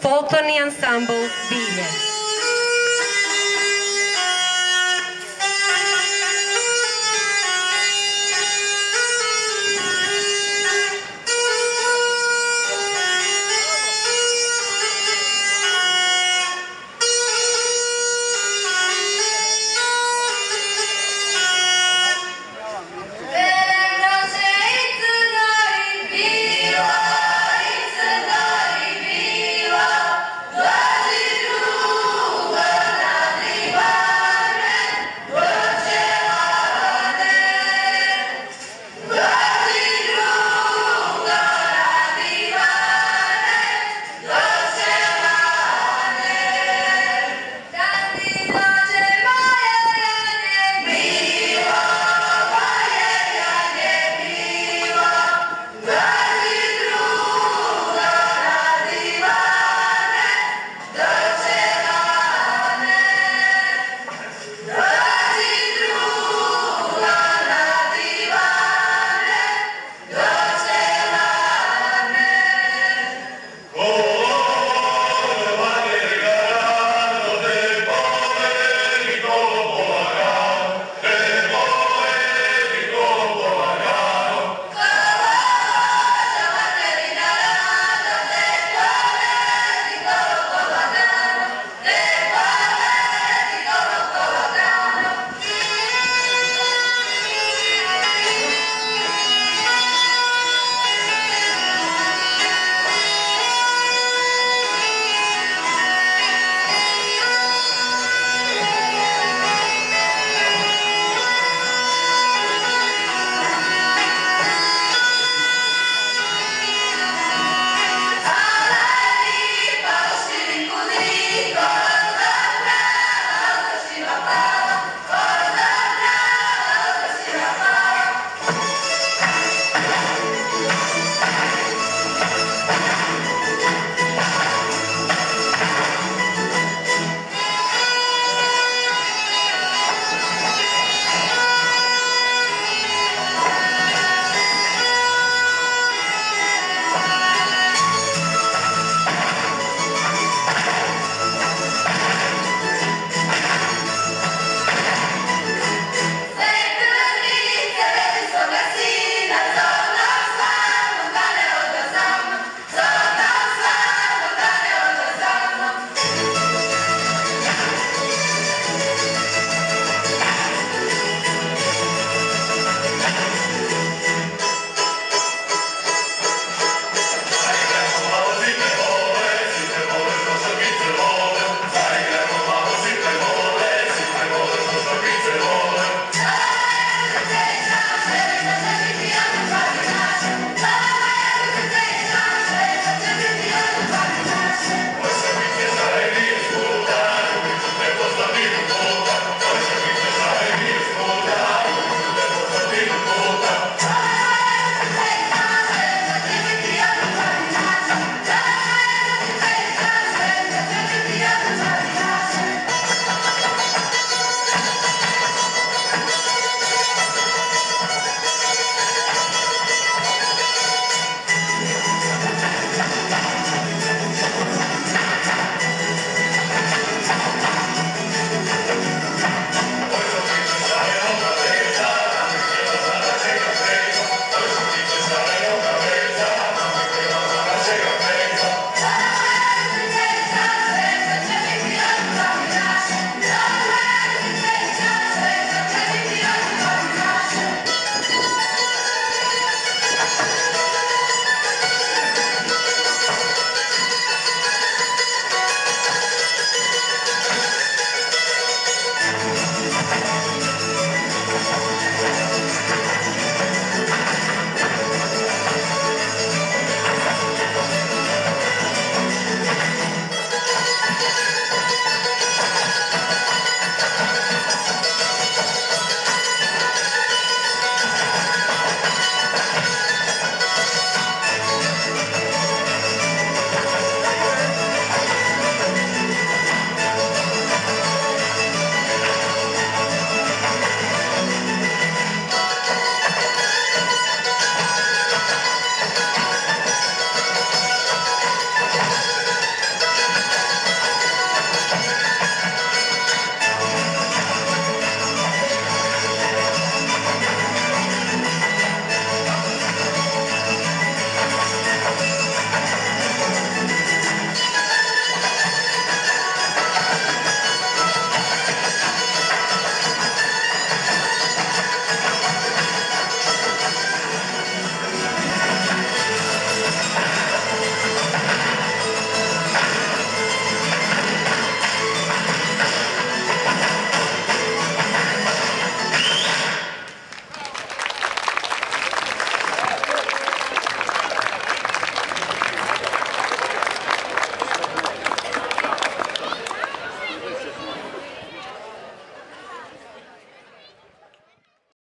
Folklorni Ensemble, Bilje.